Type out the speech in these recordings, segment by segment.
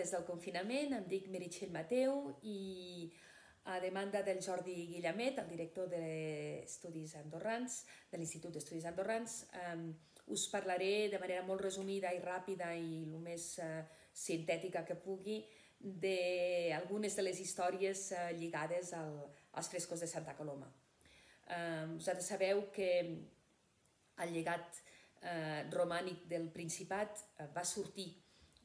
des del confinament. Em dic Meritxell Mateu i a demanda del Jordi Guillamet, el director d'Estudis Andorrans, de l'Institut d'Estudis Andorrans, eh, us parlaré de manera molt resumida i ràpida i el més eh, sintètica que pugui d'algunes de les històries eh, lligades al, als frescos de Santa Coloma. Eh, vosaltres sabeu que el llegat eh, romànic del Principat eh, va sortir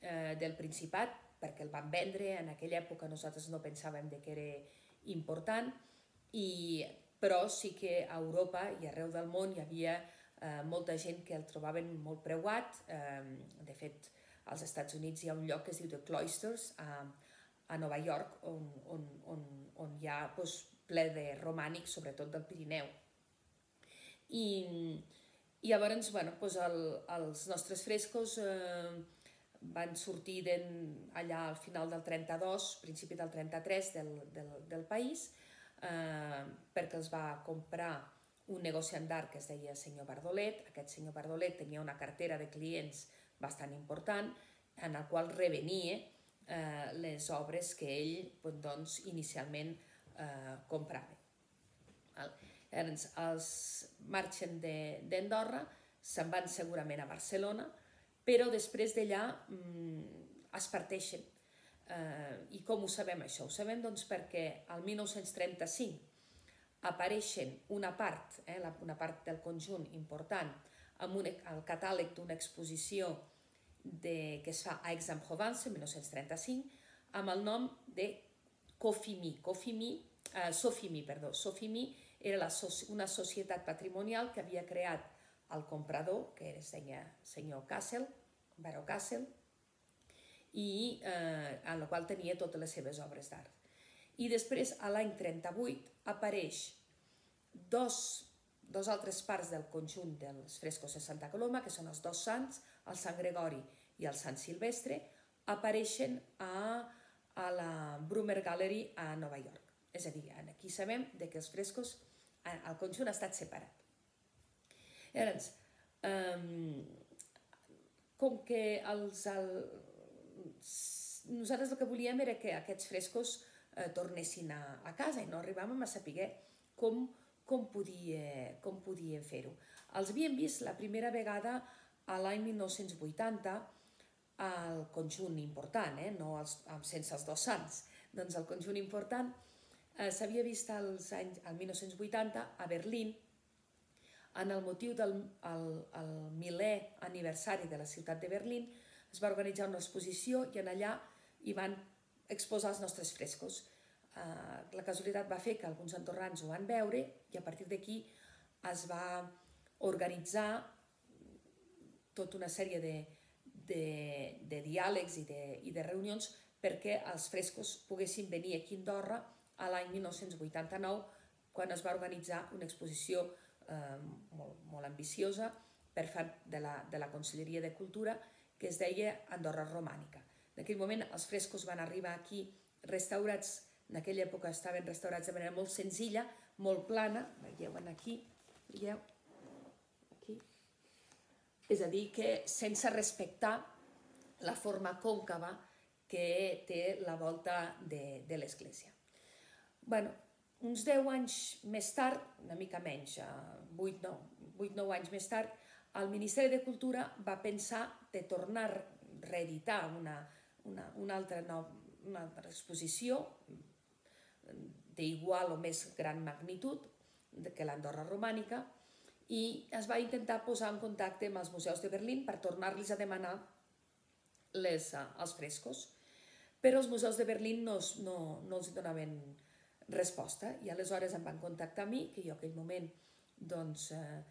eh, del Principat perquè el van vendre, en aquella època nosaltres no pensàvem de que era important, i, però sí que a Europa i arreu del món hi havia eh, molta gent que el trobaven molt preuat. Eh, de fet, als Estats Units hi ha un lloc que es diu The Cloisters, a, a Nova York, on, on, on, on hi ha doncs, ple de romànics, sobretot del Pirineu. I, i llavors, bueno, doncs el, els nostres frescos eh, van sortir allà al final del 32, principi del 33 del, del, del país, eh, perquè els va comprar un negociant d'art que es deia senyor Bardolet. Aquest senyor Bardolet tenia una cartera de clients bastant important, en el qual revenia eh, les obres que ell doncs, inicialment eh, comprava. Llavors, els marxen d'Andorra, se'n van segurament a Barcelona, però després d'allà mm, es parteixen. Eh, I com ho sabem això? Ho sabem doncs, perquè al 1935 apareixen una part, eh, una part del conjunt important, amb un, el catàleg d'una exposició de, que es fa a Aix-en-Provence, 1935, amb el nom de Cofimi. Cofimi, eh, Sofimi, perdó. Sofimi era la, una societat patrimonial que havia creat el comprador, que era senyor, senyor Kassel, Baró Kassel, i eh, en la qual tenia totes les seves obres d'art. I després, a l'any 38, apareix dos, dos altres parts del conjunt dels frescos de Santa Coloma, que són els dos sants, el Sant Gregori i el Sant Silvestre, apareixen a, a la Brumer Gallery a Nova York. És a dir, aquí sabem de que els frescos, el conjunt ha estat separat. Llavors, um, com que els, el, nosaltres el que volíem era que aquests frescos eh, tornessin a, a casa i no arribàvem a saber com, com, podia, com podien fer-ho. Els havíem vist la primera vegada a l'any 1980 al conjunt important, eh? no els, sense els dos sants, doncs el conjunt important eh, s'havia vist als anys, al 1980 a Berlín en el motiu del el, el milè aniversari de la ciutat de Berlín es va organitzar una exposició i en allà hi van exposar els nostres frescos. Uh, la casualitat va fer que alguns andorrans ho van veure i a partir d'aquí es va organitzar tota una sèrie de, de, de diàlegs i de, i de reunions perquè els frescos poguessin venir aquí a Andorra a l'any 1989 quan es va organitzar una exposició eh, molt, molt ambiciosa per part de la, de la Conselleria de Cultura que es deia Andorra Romànica. En aquell moment els frescos van arribar aquí restaurats, en aquella època estaven restaurats de manera molt senzilla, molt plana, veieu aquí, veieu, aquí, és a dir, que sense respectar la forma còncava que té la volta de, de l'església. bueno, uns 10 anys més tard, una mica menys, 8-9 anys més tard, el Ministeri de Cultura va pensar de tornar a reeditar una, una, una, altra, no, una altra exposició d'igual o més gran magnitud que l'Andorra romànica i es va intentar posar en contacte amb els museus de Berlín per tornar-los a demanar les, uh, els frescos. Però els museus de Berlín no, no, no els donaven resposta i aleshores em van contactar a mi, que jo en aquell moment doncs, eh,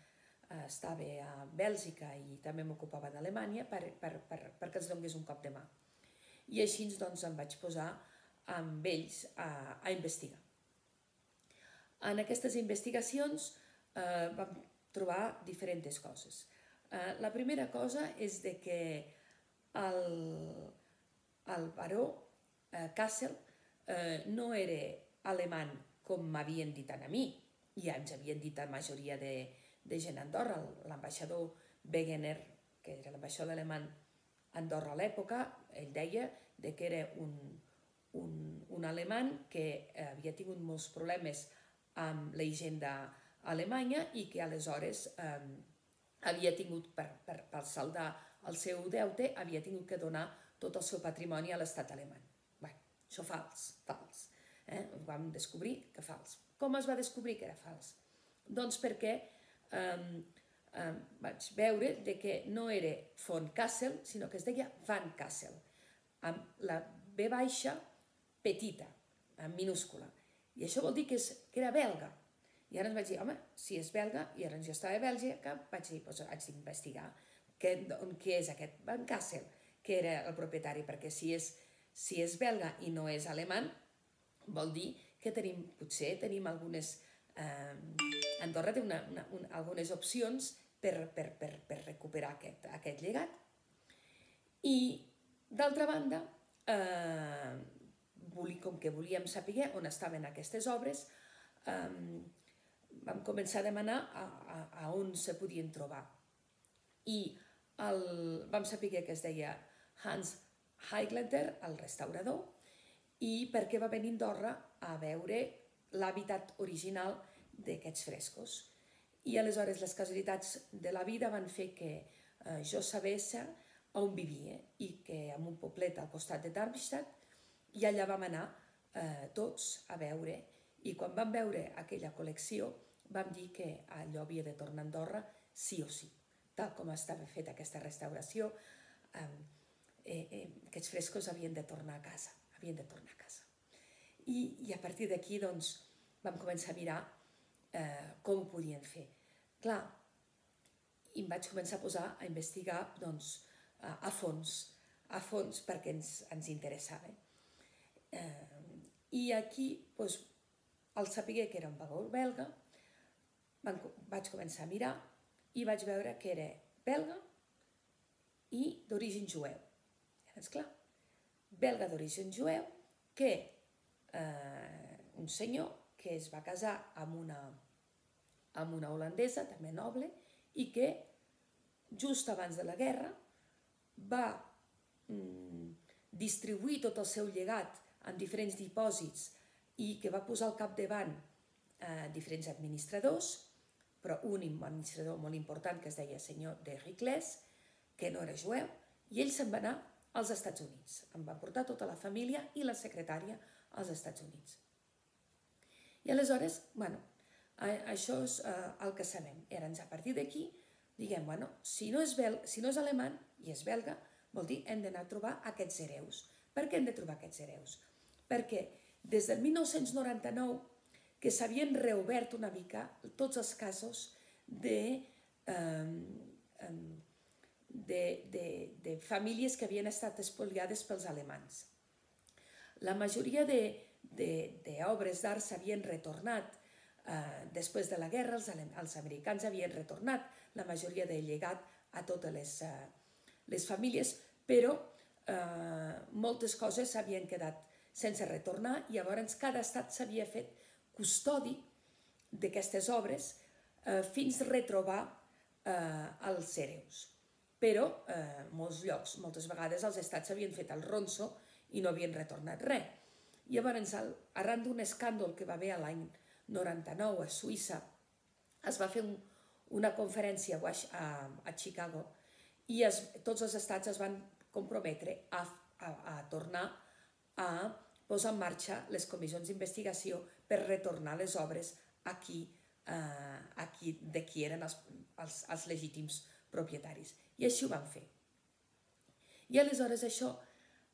Eh, estava a Bèlgica i també m'ocupava d'Alemanya per, per, per, perquè els donés un cop de mà. I així doncs, em vaig posar amb ells a, a investigar. En aquestes investigacions eh, vam trobar diferents coses. Eh, la primera cosa és de que el, el baró eh, Kassel eh, no era alemany com m'havien dit a mi, ja ens havien dit a la majoria de, de gent a Andorra. L'ambaixador Wegener, que era l'ambaixador alemany a Andorra a l'època, ell deia de que era un, un, un alemany que havia tingut molts problemes amb la hisenda alemanya i que aleshores eh, havia tingut, per, per, per saldar el seu deute, havia tingut que donar tot el seu patrimoni a l'estat alemany. Bé, això fals, fals. Eh? Vam descobrir que fals. Com es va descobrir que era fals? Doncs perquè eh, eh, vaig veure de que no era von Kassel, sinó que es deia Van Kassel, amb la B baixa petita, en minúscula. I això vol dir que, és, que era belga. I ara ens vaig dir, home, si és belga, i ara jo estava a Bèlgica, vaig dir, doncs haig d'investigar què, què és aquest Van Kassel, que era el propietari, perquè si és, si és belga i no és alemany, vol dir que tenim, potser tenim algunes... Eh, Andorra té una, una, una, algunes opcions per, per, per, per recuperar aquest, aquest llegat. I, d'altra banda, eh, com que volíem saber on estaven aquestes obres, eh, vam començar a demanar a, a, a on se podien trobar. I el, vam saber que es deia Hans Heiglander, el restaurador, i perquè va venir a Andorra a veure l'hàbitat original d'aquests frescos. I aleshores les casualitats de la vida van fer que eh, jo sabés on vivia i que en un poblet al costat de Darmstadt i allà vam anar eh, tots a veure i quan vam veure aquella col·lecció vam dir que allò havia de tornar a Andorra sí o sí, tal com estava feta aquesta restauració, eh, eh, aquests frescos havien de tornar a casa havien de tornar a casa. I, i a partir d'aquí doncs, vam començar a mirar eh, com ho podien fer. Clar, i em vaig començar a posar a investigar doncs, a, a fons, a fons perquè ens, ens interessava. Eh, I aquí, doncs, al saber que era un vagó belga, van, vaig començar a mirar i vaig veure que era belga i d'origen jueu. És clar, belga d'origen jueu que eh, un senyor que es va casar amb una, amb una holandesa, també noble, i que just abans de la guerra va mm, distribuir tot el seu llegat en diferents dipòsits i que va posar al capdavant eh, diferents administradors, però un administrador molt important que es deia senyor de Riclès, que no era jueu, i ell se'n va anar als Estats Units. Em va portar tota la família i la secretària als Estats Units. I aleshores, bueno, això és eh, el que sabem. Erans a partir d'aquí, diguem, bueno, si no, és bel, si no és alemany i és belga, vol dir hem d'anar a trobar aquests hereus. Per què hem de trobar aquests hereus? Perquè des del 1999 que s'havien reobert una mica tots els casos de eh, eh, de, de, de famílies que havien estat espoliades pels alemans. La majoria d'obres d'art s'havien retornat eh, després de la guerra, els, els americans havien retornat la majoria de llegat a totes les, eh, les famílies, però eh, moltes coses s'havien quedat sense retornar i llavors cada estat s'havia fet custodi d'aquestes obres eh, fins retrobar eh, els hereus però eh, molts llocs, moltes vegades els estats havien fet el ronso i no havien retornat res. Llavors, arran d'un escàndol que va haver l'any 99 a Suïssa, es va fer un, una conferència a, a Chicago i es, tots els estats es van comprometre a, a, a tornar a posar en marxa les comissions d'investigació per retornar les obres aquí, eh, aquí de qui eren els, els, els legítims propietaris. I així ho van fer. I aleshores això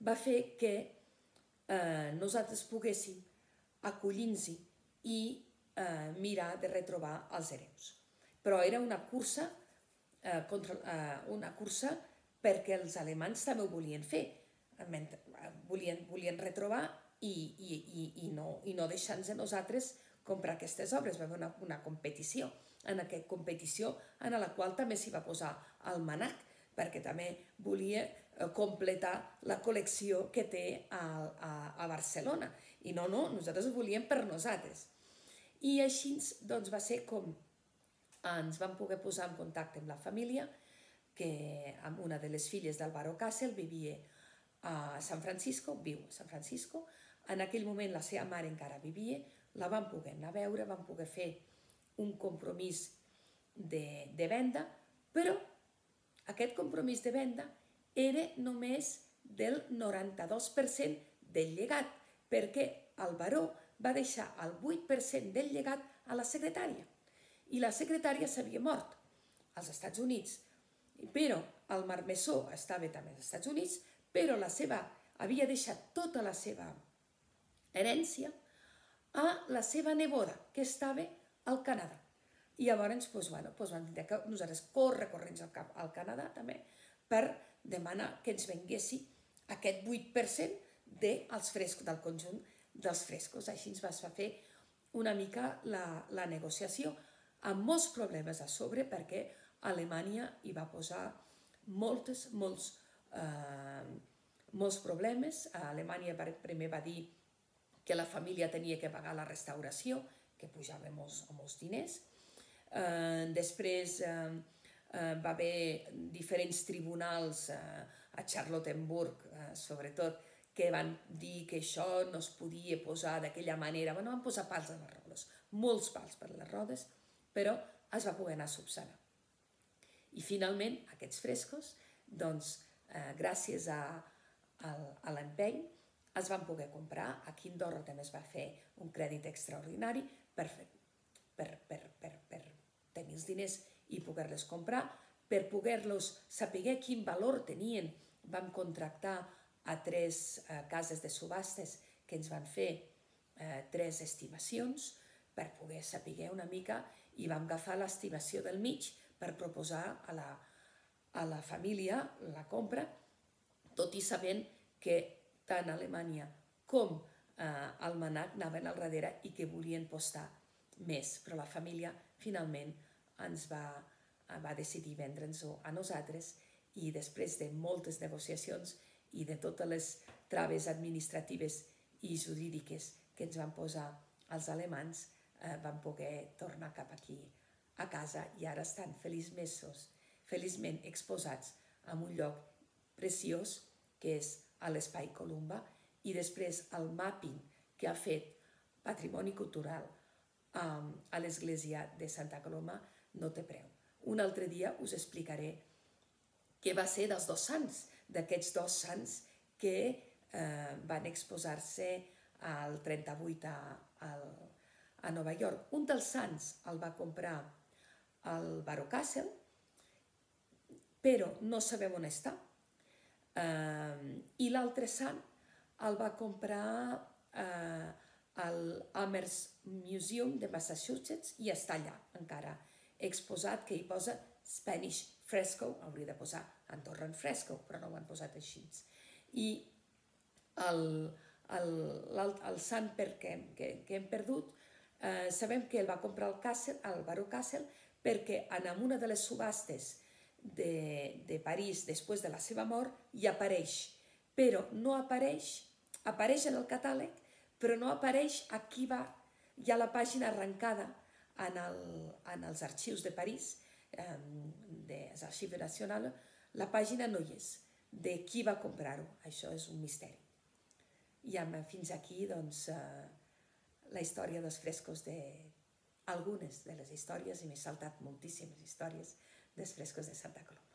va fer que eh, nosaltres poguéssim acollir-nos i eh, mirar de retrobar els hereus. Però era una cursa, eh, contra, eh, una cursa perquè els alemans també ho volien fer, volien, volien retrobar i, i, i, i no, i no deixar-nos a nosaltres comprar aquestes obres. Va haver una, una competició en aquesta competició en la qual també s'hi va posar el Manac, perquè també volia eh, completar la col·lecció que té a, a, a Barcelona. I no, no, nosaltres ho volíem per nosaltres. I així doncs, va ser com ens vam poder posar en contacte amb la família, que amb una de les filles d'Alvaro Kassel vivia a San Francisco, viu a San Francisco, en aquell moment la seva mare encara vivia, la van poder anar a veure, van poder fer un compromís de, de venda, però aquest compromís de venda era només del 92% del llegat, perquè el baró va deixar el 8% del llegat a la secretària. I la secretària s'havia mort als Estats Units, però el marmessó estava també als Estats Units, però la seva, havia deixat tota la seva herència a la seva neboda, que estava al Canadà. I llavors doncs, bueno, doncs vam dir que nosaltres corre corrents al, cap, al Canadà també per demanar que ens venguessi aquest 8% dels frescos, del conjunt dels frescos. Així ens va fer una mica la, la negociació amb molts problemes a sobre perquè Alemanya hi va posar moltes, molts eh, molts problemes. A Alemanya primer va dir que la família tenia que pagar la restauració, que pujava molts, molts diners. Eh, després eh, eh, va haver diferents tribunals eh, a Charlottenburg, eh, sobretot, que van dir que això no es podia posar d'aquella manera. Bueno, van posar pals a les rodes, molts pals per les rodes, però es va poder anar subsanar. I finalment, aquests frescos, doncs, eh, gràcies a, a, a l'empeny, es van poder comprar. Aquí a Andorra també es va fer un crèdit extraordinari per, fer, per, per, per, per tenir els diners i poder-les comprar, per poder-los saber quin valor tenien. Vam contractar a tres eh, cases de subhastes que ens van fer eh, tres estimacions per poder saber una mica i vam agafar l'estimació del mig per proposar a la, a la família la compra tot i sabent que tant Alemanya com eh, el Manac anaven al darrere i que volien postar més, però la família finalment ens va, va decidir vendre'ns-ho a nosaltres i després de moltes negociacions i de totes les traves administratives i jurídiques que ens van posar els alemans, eh, van poder tornar cap aquí a casa i ara estan feliços, feliçment exposats en un lloc preciós que és a l'Espai Columba i després el mapping que ha fet Patrimoni Cultural um, a l'Església de Santa Coloma no té preu. Un altre dia us explicaré què va ser dels dos sants, d'aquests dos sants que eh, van exposar-se al 38 a, a, a Nova York. Un dels sants el va comprar al Castle, però no sabem on està. Uh, I l'altre sant el va comprar uh, al Amherst Museum de Massachusetts i està allà encara exposat que hi posa Spanish Fresco, hauria de posar Andorran Fresco, però no ho han posat així. I el, el, el, el sant per que, que, que hem perdut, eh, sabem que el va comprar el Castle, el Baró Castle, perquè en una de les subhastes de, de París després de la seva mort i apareix, però no apareix, apareix en el catàleg, però no apareix aquí va, hi ha la pàgina arrencada en, el, en els arxius de París, eh, dels arxius nacionals, la pàgina no hi és, de qui va comprar-ho, això és un misteri. I amb, fins aquí, doncs, eh, la història dels frescos de algunes de les històries, i m'he saltat moltíssimes històries, dels frescos de Santa Coloma.